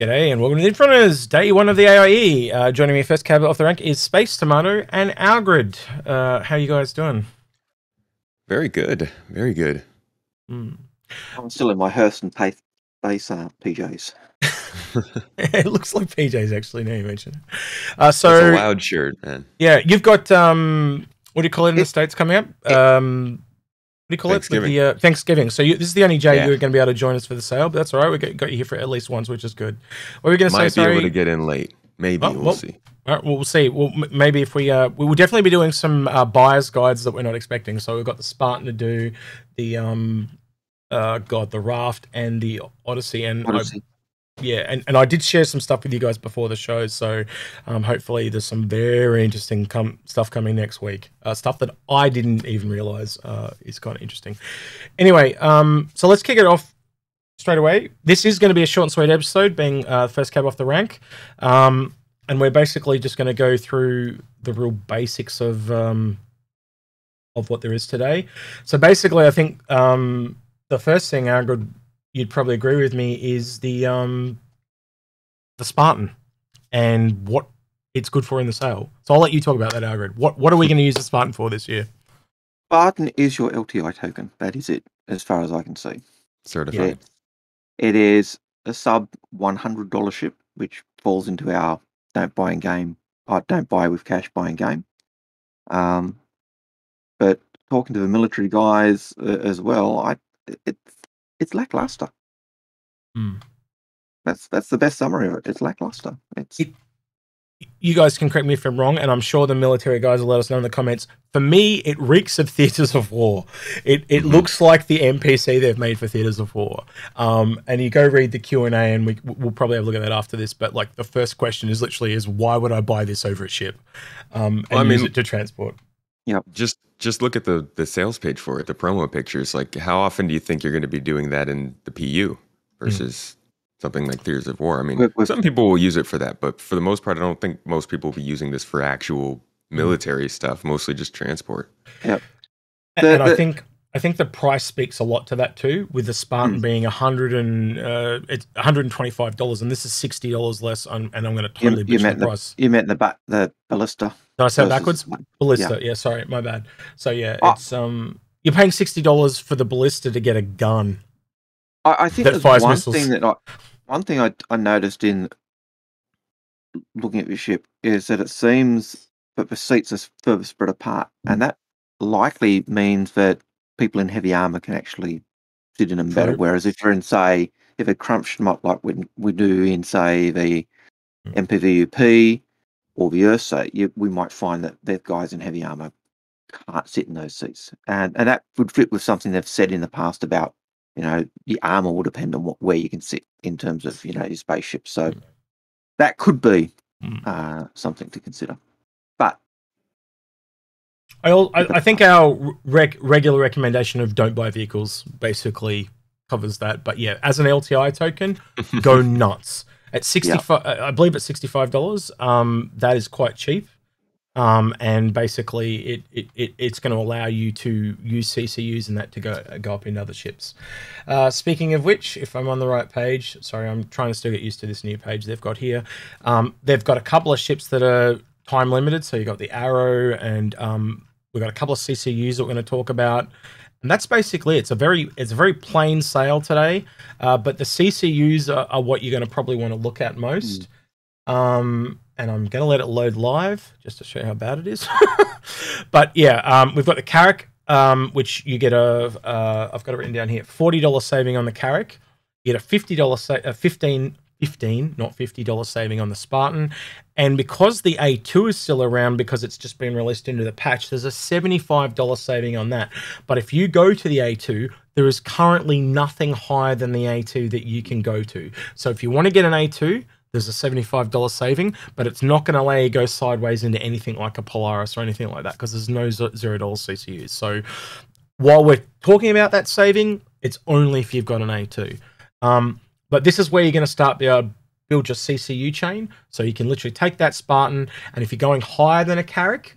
G'day and welcome to the Inforunners, day one of the AIE. Uh, joining me first cab off the rank is Space Tomato and Algared. Uh, how you guys doing? Very good. Very good. Mm. I'm still in my Hurston Pace base uh, PJs. it looks like PJs actually now you mention it. Uh, so It's a loud shirt, man. yeah, you've got um, what do you call it in the states coming up? Um, what do you call Thanksgiving. it? The, uh, Thanksgiving. So you, this is the only day Yeah. you're going to be able to join us for the sale, but that's all right. We got, got you here for at least once, which is good. What were we going to say? Might be Sorry. able to get in late. Maybe Oh, we'll well- see. All right, well, we'll see. Well, m- maybe if we uh, we will definitely be doing some uh, buyers guides that we're not expecting. So we've got the Spartan to do, the um, uh, God, the Raft and the Odyssey, and I- Odyssey. Yeah, and, and I did share some stuff with you guys before the show. So um, hopefully there's some very interesting com- stuff coming next week. Uh, stuff that I didn't even realize uh, is kind of interesting. Anyway, um, so let's kick it off straight away. This is going to be a short and sweet episode, being uh, first cab off the rank. Um, and we're basically just going to go through the real basics of um, of what there is today. So basically, I think um, the first thing, Argod, you'd probably agree with me, is the um, the Spartan and what it's good for in the sale. So I'll let you talk about that, Argod. What what are we going to use the Spartan for this year? Spartan is your LTI token. That is it, as far as I can see. Certified. It is a sub $100 ship, which falls into our don't buy in game, uh, don't buy with cash, buy in game. Um, but talking to the military guys uh, as well, I it's it's lackluster. Hmm. That's that's the best summary of it. It's lackluster. It's It- You guys can correct me if I'm wrong, and I'm sure the military guys will let us know in the comments. For me, it reeks of theaters of war. It it Mhm. looks like the NPC they've made for theaters of war. Um, and you go read the Q and A, and we we'll probably have a look at that after this. But like the first question is literally is why would I buy this over a ship, um, and Well, I use mean- it to transport? Just just look at the the sales page for it, the promo pictures. Like, how often do you think you're going to be doing that in the PU mm. versus something like Theaters of War? I mean, With- with- some people will use it for that, but for the most part, I don't think most people will be using this for actual mm. military stuff. Mostly just transport. And, The- and I think I think the price speaks a lot to that too, with the Spartan Hmm. being a hundred and uh, it's one hundred and twenty five dollars, and this is sixty dollars less. On, and I'm going to totally you bitch meant the the price. you meant the ba- the ballista. Did I say backwards? Ballista. Yeah. sorry, my bad. So yeah, Oh. it's um, you're paying sixty dollars for the ballista to get a gun. I, I think That fires one missiles. thing that I, one thing I, I noticed in looking at the ship is that it seems that the seats are further spread apart, and that likely means that people in heavy armor can actually sit in them better. True. Whereas if you're in, say, if a crunched mod like we, we do in, say, the Mm. MPVUP or the Ursa, you, we might find that the guys in heavy armor can't sit in those seats, and and that would fit with something they've said in the past about you know the armor will depend on what where you can sit in terms of you know your spaceship. So Mm. that could be Mm. uh, something to consider. But I, I, I think our rec- regular recommendation of don't buy vehicles basically covers that. But yeah, as an LTI token, go nuts at sixty five. I believe at sixty five dollars. Um, that is quite cheap. Um, and basically, it, it, it it's going to allow you to use CCUs and that to go go up in other ships. Uh, speaking of which, if I'm on the right page, sorry, I'm trying to still get used to this new page they've got here. Um, they've got a couple of ships that are time limited. So you've got the Arrow, and um, we've got a couple of CCUs that we're going to talk about. And that's basically it. It's a very it's a very plain sale today, uh, but the CCUs are, are what you're going to probably want to look at most. Um, and I'm going to let it load live just to show you how bad it is. but yeah, um, we've got the Carrack, um, which you get a uh, I've got it written down here forty dollars saving on the Carrack. You get a fifty dollars sa- a 15 15 not fifty dollars saving on the Spartan, and because the A2 is still around because it's just been released into the patch, there's a seventy-five dollar saving on that. But if you go to the A2, there is currently nothing higher than the A2 that you can go to. So if you want to get an A2, there's a $75 saving, but it's not going to allow you go sideways into anything like a Polaris or anything like that because there's no $0 CCUs. So while we're talking about that saving, it's only if you've got an A2. Um, but this is where you're going to start to build your CCU chain. So you can literally take that Spartan, and if you're going higher than a Carrack,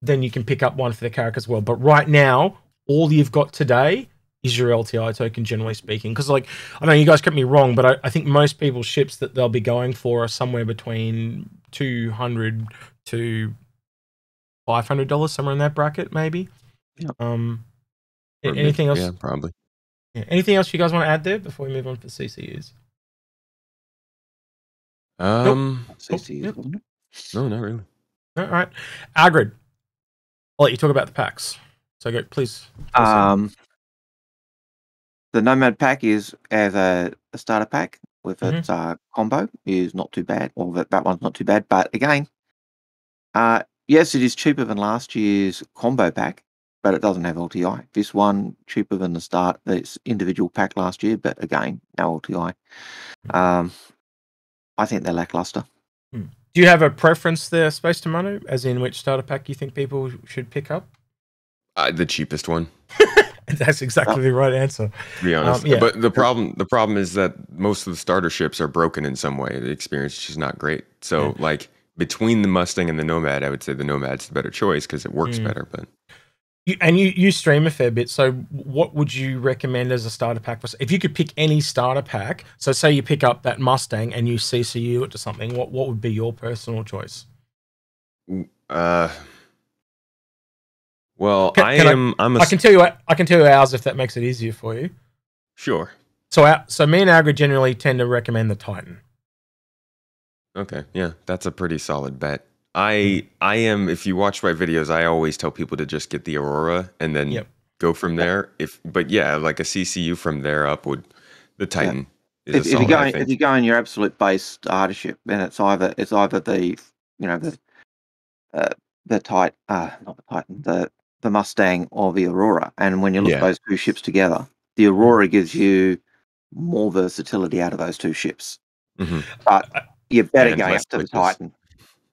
then you can pick up one for the Carrack as well. But right now, all you've got today is your LTI token generally speaking? Because like I know you guys kept me wrong, but I, I think most people's ships that they'll be going for are somewhere between two hundred to five hundred dollars, somewhere in that bracket, maybe. Yeah. Um. mid- Anything else? Yeah, probably. Yeah, Anything else you guys want to add there before we move on for CCUs? Um, CCUs, yep. no, not really. All right, Algared. I'll let you talk about the packs. So go, please. proceed. Um, the Nomad pack is as a, a starter pack with Mhm. its uh, combo is not too bad. Or that, that one's not too bad. But again, uh, yes, it is cheaper than last year's combo pack, but it doesn't have LTI. This one cheaper than the start this individual pack last year, but again, no LTI. Um, I think they're lackluster. Do you have a preference there, Space Tomato, as in which starter pack you think people should pick up? Uh, the cheapest one, That's exactly the right answer. to be honest. Um, yeah. But the problem, the problem is that most of the starter ships are broken in some way. The experience is just not great. So, Yeah. like between the Mustang and the Nomad, I would say the Nomad's the better choice because it works Mm. better. But You, and you, you stream a fair bit. So, what would you recommend as a starter pack? For, if you could pick any starter pack, so say you pick up that Mustang and you CCU it to something, what, what would be your personal choice? uh, well, Can- I can am. I, am a I can tell you, I can tell you ours if that makes it easier for you. sure. So, our, so me and Agri generally tend to recommend the Titan. Okay, yeah, that's a pretty solid bet. I I am. If you watch my videos, I always tell people to just get the Aurora and then Yep. go from there. If but yeah, like a CCU from there up would the Titan. Is If, a if you go if you go in your absolute base startership, then it's either it's either the you know the uh, the Titan, uh, not the Titan, the the Mustang or the Aurora. And when you look Yeah. at those two ships together, the Aurora gives you more versatility out of those two ships. Mhm. But you're better And going up to the. Titan.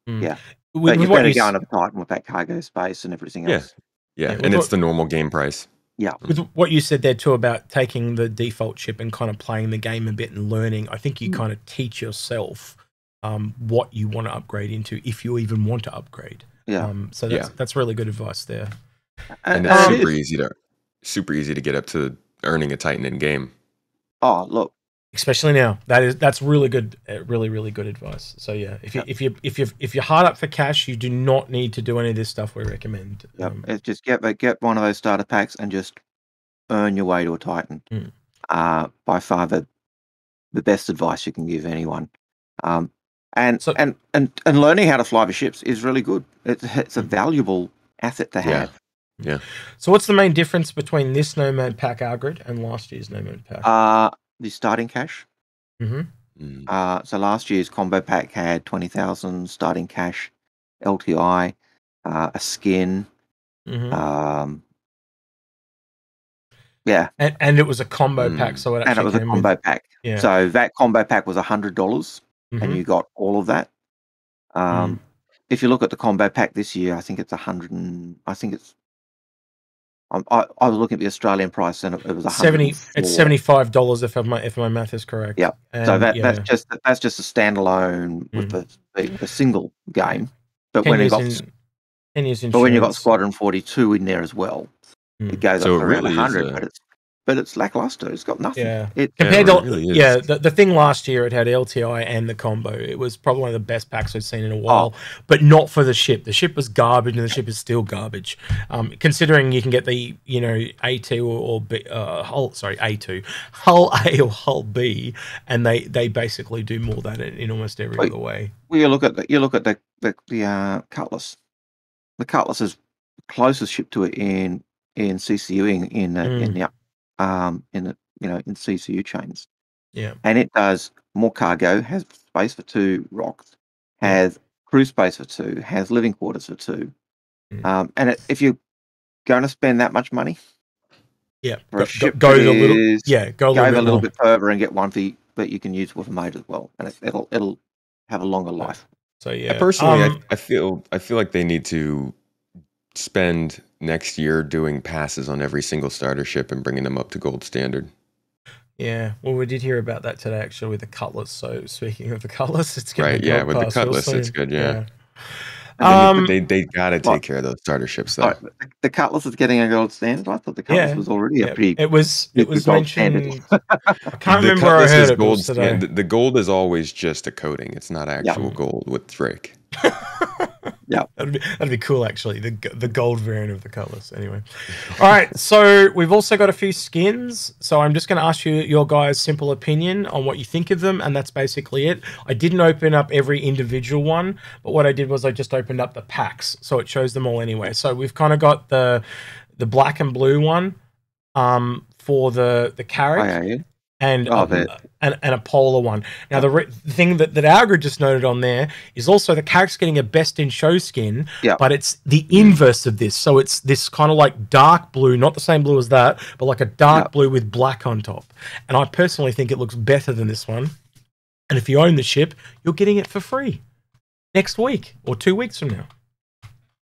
Mm. Yeah. With, But you're what better you s- going to the Titan with that cargo space and everything Yeah. else. Yeah, Yeah, and with it's the normal game price. Yeah. With what you said there too about taking the default chip and kind of playing the game a bit and learning, I think you Mm. kind of teach yourself um, what you want to upgrade into if you even want to upgrade. Yeah. Um, so that's Yeah. that's really good advice there. And And, it's and super easy to super easy to get up to earning a Titan in game. oh, look, Especially now, that is that's really good, uh, really really good advice. So yeah, if you Yep. if you if you if you're hard up for cash, you do not need to do any of this stuff we recommend. Yep. Um, It's just get get one of those starter packs and just earn your way to a Titan. Mm. Uh, by far the the best advice you can give anyone. Um, and, So- and and and learning how to fly the ships is really good. It's it's a Mm. valuable asset to have. Yeah. have. so what's the main difference between this Nomad pack Algared and last year's Nomad pack? Uh, the starting cash. hmm Mm. Uh, so last year's combo pack had twenty thousand starting cash, LTI, uh, a skin. hmm Um, yeah, and, and it was a combo Mm. pack, so it actually and it was a combo with, pack. yeah. So that combo pack was a hundred dollars. Mhm. and you got all of that. Um, Mm. If you look at the combo pack this year, I think it's a hundred and I think it's. I, I was looking at the Australian price and it, it was a seventy. It's seventy five dollars if my if my math is correct. Yep. And, So that yeah, that's just that's just a standalone with Mm. the, the the single game. But 10 when you years got in, 10 years but when you got. Squadron Forty Two in there as well, Mm. it goes So up it to around really is hundred. a- But it's but it's lackluster. It's got nothing. Yeah. It Compared Yeah, to it really yeah, the, the thing last year it had LTI and the combo. It was probably one of the best packs we've seen in a while, but not for the ship. The ship was garbage, and the ship is still garbage. Um, considering you can get the you know A two or, or B, uh, hull sorry A two hull A or hull B, and they they basically do more than in, in almost every Wait. other way. Well, you look at the you look at the the, the uh, Cutlass. The Cutlass is closest ship to it in in CCU in in, the in Mm. the um in the you know in CCU chains, Yeah, and it does more cargo, has space for two rocks, has crew space for two, has living quarters for two, Mm. um, and it, if you're going to spend that much money, yeah. For Go, a go, ship go that the little is- yeah, go a go little a bit little bit further and get one for you, that you can use with a mate as well, and it, it'll it'll have a longer life. So yeah, I personally, Um, I, I feel I feel like they need to spend next year doing passes on every single starter ship and bringing them up to gold standard. Yeah, well, we did hear about that today actually with the Cutlass. So speaking of the Cutlass, it's going Right, yeah, with the Cutlass, it's good, yeah. Um, they they gotta take What? care of those starter ships though. Right, the, the Cutlass is getting a gold standard. I thought the Cutlass Yeah, was already yeah, a pretty. it was it was mentioned. I can't The remember where I heard is it. gold was today. the, the gold is always just a coating. It's not actual gold with Drake. That'd be, that'd be cool, actually. The the gold variant of the colors. Anyway, all right. So we've also got a few skins. So I'm just going to ask you your guys' simple opinion on what you think of them, and that's basically it. I didn't open up every individual one, but what I did was I just opened up the packs, so it shows them all anyway. So we've kind of got the the black and blue one, um, for the the Carrack. And Oh, that- and, and a polar one. Now the, thing that that Algared just noted on there is also the character's getting a best in show skin, Yeah. but it's the inverse of this. So it's this kind of like dark blue, not the same blue as that, but like a dark Yeah. blue with black on top. And I personally think it looks better than this one. And if you own the ship, you're getting it for free next week or two weeks from now.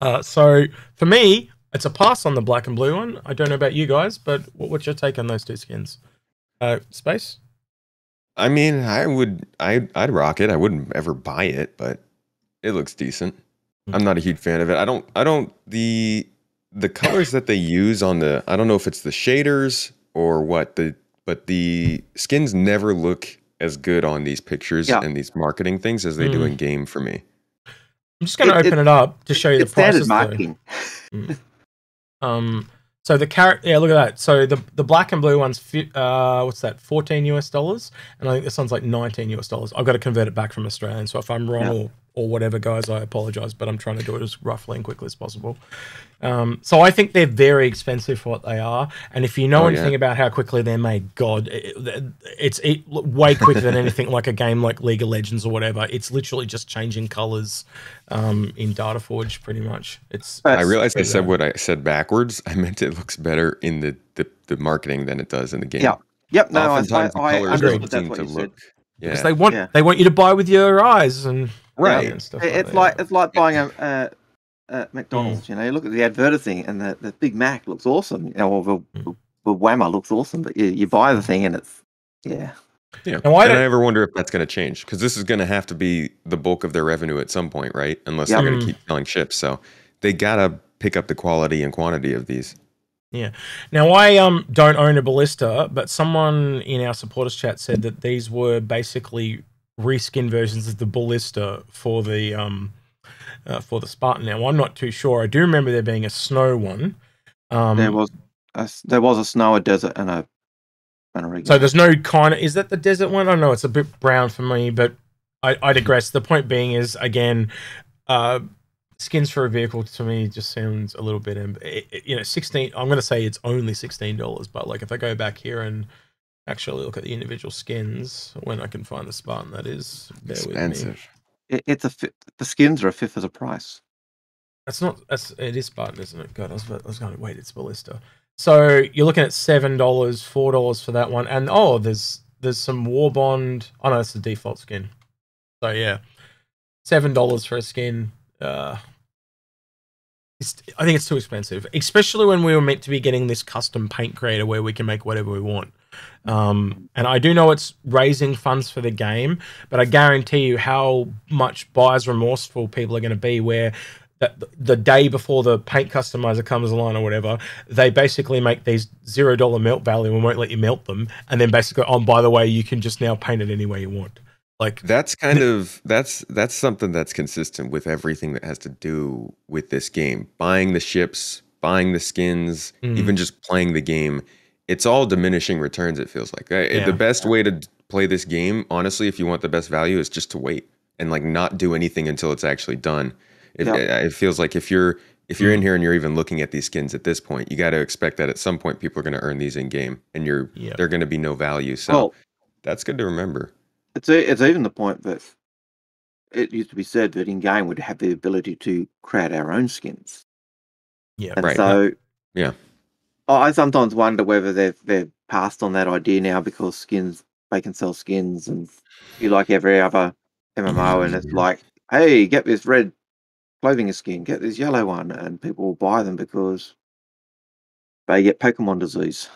Uh, so for me, it's a pass on the black and blue one. I don't know about you guys, but what, what's your take on those two skins? Uh, space. I mean, I would, I, I'd rock it. I wouldn't ever buy it, but it looks decent. Hmm. I'm not a huge fan of it. I don't, I don't the the colors that they use on the, I don't know if it's the shaders or what the, but the skins never look as good on these pictures Yeah. and these marketing things as they do Hmm. in game for me. I'm just going to It- open it, up to show you the It's standard prices. though. marketing. Um, so the Carrack, yeah, look at that. So the the black and blue one's uh, what's that? Fourteen US dollars, and I think this one's like nineteen US dollars. I've got to convert it back from Australian. So if I'm wrong Yeah. or or whatever, guys, I apologize, but I'm trying to do it as roughly and quickly as possible. Um, so I think they're very expensive for what they are, and if you know Oh, anything yeah. about how quickly they're made, God, it, it's it, way quicker than anything like a game like League of Legends or whatever. It's literally just changing colors um, in DataForge, pretty much. It's But- I realized I said bad. what I said backwards. I meant it looks better in the, the, the marketing than it does in the game. Yeah. Yep. No, I, I, the I colors understood don't that's seem what to you said. look. because they want Yeah. they want you to buy with your eyes and Right. and stuff It's that. like it's like buying a, a, a McDonald's. You know, you look at the advertising and the, the Big Mac looks awesome. You know, or the, Mm. the Whammer looks awesome, but you, you buy the thing and it's yeah. Yeah. And why and I don't- ever wonder if that's going to change because this is going to have to be the bulk of their revenue at some point, right? Unless Yeah. they're going Mm. to keep selling ships. So they got to pick up the quality and quantity of these. Yeah. Now I um don't own a ballista, but someone in our supporters chat said that these were basically reskin versions of the ballista for the um uh, for the Spartan. Now I'm not too sure. I do remember there being a snow one. Um, there was a, there was a snow, a desert, and a and a regular. so there's no kind of is that the desert one? I don't know. It's a bit brown for me, but I, I digress. The point being is again, uh, skins for a vehicle to me just sounds a little bit, it, it- you know, sixteen. I'm going to say it's only sixteen dollars, but like if I go back here and actually look at the individual skins, when I can find the Spartan, that is bear with me. Expensive. It, it's a fi- the skins are a fifth of the price. That's not. That's it is Spartan, isn't it? God, I was, I was going to wait. It's ballista. So you're looking at seven dollars, four dollars for that one, and oh, there's there's some war bond. Oh no, that's the default skin. So yeah, seven dollars for a skin. Uh, it's, I think it's too expensive, especially when we were meant to be getting this custom paint creator where we can make whatever we want. Um, and I do know it's raising funds for the game, but I guarantee you how much buyer's remorseful people are going to be where the day before the paint customizer comes along or whatever, they basically make these zero dollar melt value and won't let you melt them, and then basically, oh, by the way, you can just now paint it any way you want. Like, That's kind of that's that's something that's consistent with everything that has to do with this game. Buying the ships, buying the skins, Mhm. even just playing the game. It's all diminishing returns. It feels like Yeah. the best way to play this game, honestly, if you want the best value, is just to wait and like not do anything until it's actually done. It, Yeah. it feels like if you're if you're in Mm. here and you're even looking at these skins at this point, you got to expect that at some point people are going to earn these in game, and you're Yeah. they're going to be no value. So well, that's good to remember. it's e- it's even the point that it used to be said that in game we'd have the ability to create our own skins. yeah, And Right. so, Yeah. Oh, I sometimes wonder whether they've they've passed on that idea now because skins they can sell skins and you like every other MMO, and it's mm. like, hey, get this red clothing skin, get this yellow one, and people will buy them because they get Pokemon disease,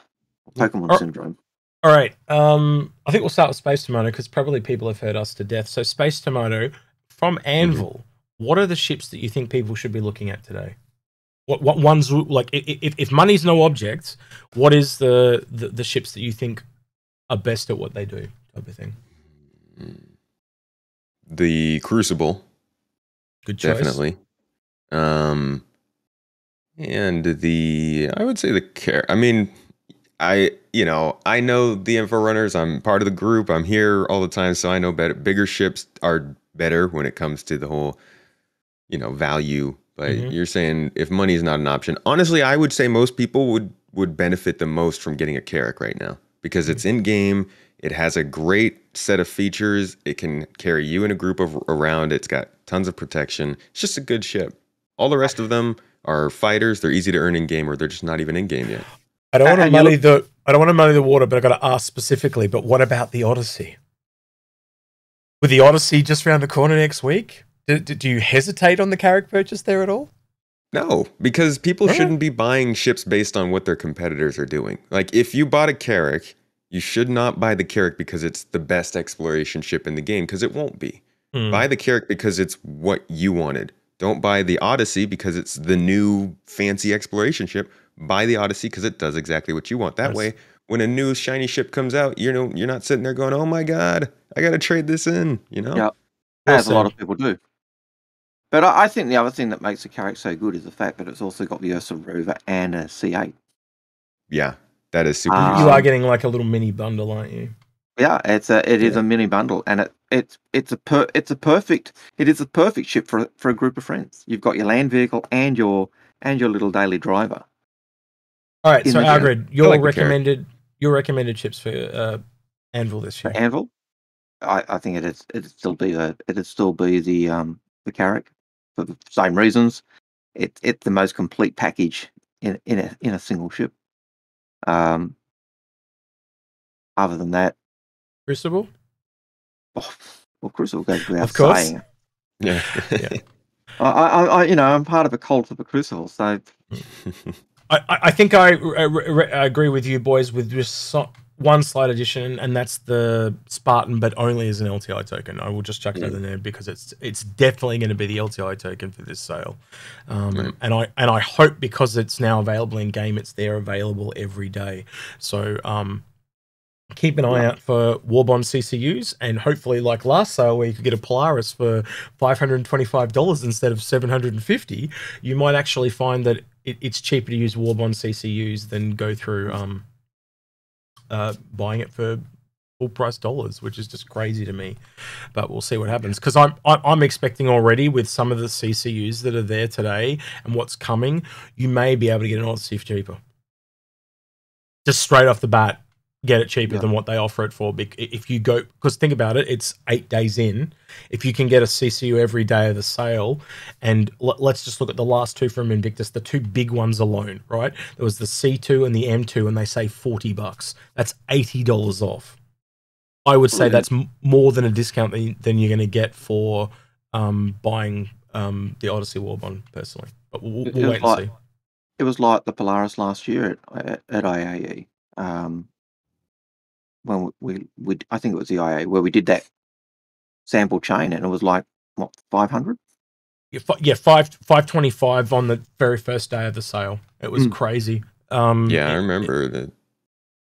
mm, Pokemon Or- syndrome. All right. Um, I think we'll start with Space Tomato because probably people have heard us to death. So Space Tomato from mm-hmm. Anvil what are the ships that you think people should be looking at today? What what ones like if if money's no object, what is the the, the ships that you think are best at what they do type of thing? The Crucible, Good choice. definitely. Um, and the I would say the care. I mean, I you know I know the Inforunners. I'm part of the group. I'm here all the time, so I know better. Bigger ships are better when it comes to the whole, you know, value. But Mhm. you're saying if money is not an option, honestly, I would say most people would would benefit the most from getting a Carrack right now because it's in game. It has a great set of features. It can carry you in a group of around. It's got tons of protection. It's just a good ship. All the rest of them are fighters. They're easy to earn in game, or they're just not even in game yet. I don't want to And you muddy the I don't want to muddy the water, but I got to ask specifically. But what about the Odyssey? With the Odyssey just around the corner next week, do, do, do you hesitate on the Carrack purchase there at all? No, because people Really? shouldn't be buying ships based on what their competitors are doing. Like if you bought a Carrack, you should not buy the Carrack because it's the best exploration ship in the game, because it won't be. Hmm. Buy the Carrack because it's what you wanted. Don't buy the Odyssey because it's the new fancy exploration ship. Buy the Odyssey because it does exactly what you want. That Nice. way, when a new shiny ship comes out, you know you're not sitting there going, "Oh my god, I got to trade this in." You know? Yeah. as a lot of people do. But I, I think the other thing that makes the Carrack so good is the fact that it's also got the Ursa Rover and a C8. Yeah, that is super. Ah. You are getting like a little mini bundle, aren't you? Yeah, it's a it is Yeah. a mini bundle, and it it's it's a per, it's a perfect it is a perfect ship for for a group of friends. You've got your land vehicle and your and your little daily driver. All right, so the game. Algared, your like recommended your recommended chips for uh, Anvil this For year. Anvil, I, I think it'd it'd still be the it'd still be the um the Carrack for the same reasons. It it's the most complete package in in a in a single ship. Um. Other than that, Crucible. oh, well, Crucible goes without Of course. saying. Yeah. I, I, I, you know, I'm part of a cult of a Crucible, so I, I I think I, I, I agree with you boys with just so, one slight addition, and that's the Spartan, but only as an LTI token. I will just chuck that in there because it's it's definitely going to be the LTI token for this sale, um, and I and I hope because it's now available in game, it's there available every day. So um, keep an eye out for Warbond CCUs, and hopefully, like last sale where you could get a Polaris for five hundred and twenty-five dollars instead of seven hundred and fifty, you might actually find that it, it's cheaper to use Warbond CCUs than go through um, uh, buying it for full price dollars, which is just crazy to me. But we'll see what happens because I'm I'm expecting already with some of the CCUs that are there today and what's coming, you may be able to get an Odyssey cheaper. Just straight off the bat, get it cheaper Yeah. than what they offer it for. If you go, because think about it, it's eight days in. If you can get a CCU every day of the sale, and l- let's just look at the last two from Invictus, the two big ones alone, right? There was the C2 and the M2, and they say 40 bucks. That's $80 off. I would say Well, that's m- more than a discount than, than you're going to get for um, buying um, the Odyssey Warbond, personally. But we'll, It- we'll wait was and like- see. it was like the Polaris last year at, at, at IAE. Um, when we, we, I think it was the IA where we did that sample chain, and it was like what 500. Yeah, fi- yeah, five five twenty five on the very first day of the sale. It was Mm. crazy. Um, yeah, I it- remember the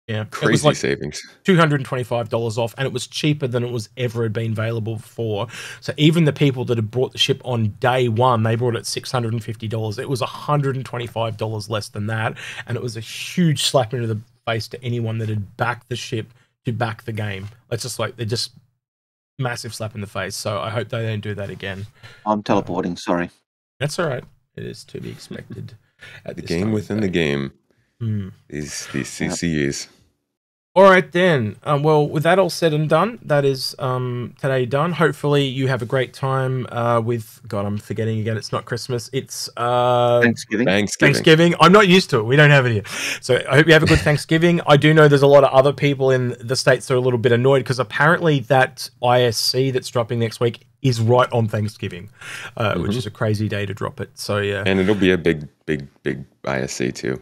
yeah, it was crazy like savings. two hundred and twenty five dollars off, and it was cheaper than it was ever had been available before. So even the people that had bought the ship on day one, they bought it six hundred and fifty dollars. It was hundred and twenty five dollars less than that, and it was a huge slap into the face to anyone that had backed the ship to back the game. It's just like they're just massive slap in the face. So I hope they don't do that again. I'm teleporting. Sorry. That's all right. It is to be expected. At The this game of within the game. Hmm. These these Yep. CCUs. All right then. Um, well, with that all said and done, that is um, today done. Hopefully, you have a great time uh, with. God, I'm forgetting again. It's not Christmas. It's uh, Thanksgiving. Thanksgiving. Thanksgiving. I'm not used to it. We don't have it here. So I hope you have a good Thanksgiving. I do know there's a lot of other people in the States that are a little bit annoyed because apparently that ISC that's dropping next week is right on Thanksgiving, uh, which Mhm. is a crazy day to drop it. So yeah. And it'll be a big, big, big ISC too.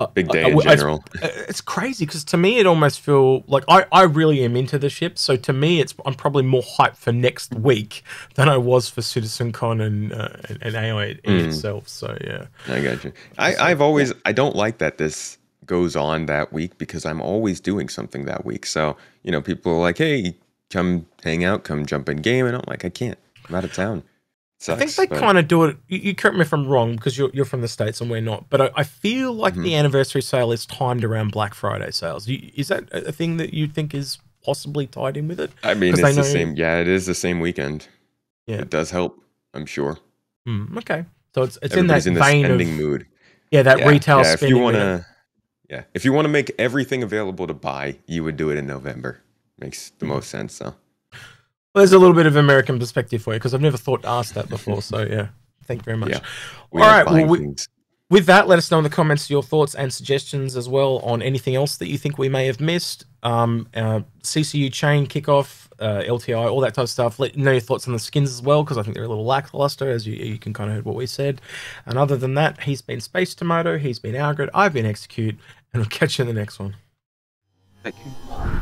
Uh, Big day I- in general. Uh, it's crazy because to me it almost feel like I, I really am into the ship so to me it's i'm probably more hyped for next week than i was for citizencon and uh, and, and ai Mm. itself so yeah I got you. I, I've always I don't like that this goes on that week because I'm always doing something that week. So you know, people are like, "Hey, come hang out, come jump in game," and I'm like, "I can't. I'm out of town." I think they but- kind of do it you, you correct me if i'm wrong because you're, you're from the states and we're not but i, I feel like Mhm. the anniversary sale is timed around black friday sales You- is that a thing that you think is possibly tied in with it I mean, it's the same. Yeah, it is the same weekend. Yeah. it does help. I'm sure. Hmm, okay so it's it's Everybody's in in, that the vein of spending mood. yeah that yeah, retail yeah, if you want to, yeah, if you want to make everything available to buy, you would do it in November. Makes the most sense. So Well, there's a little bit of American perspective for you because I've never thought to ask that before. So yeah, thank you very much. Yeah. All like right, well, we- With that, let us know in the comments your thoughts and suggestions as well on anything else that you think we may have missed. Um, uh, CCU chain kickoff, uh, LTI, all that type of stuff. Let know your thoughts on the skins as well because I think they're a little lackluster, as you, you can kind of heard what we said. And other than that, he's been Space Tomato, he's been Algared, I've been Execute, and we'll catch you in the next one. Thank you.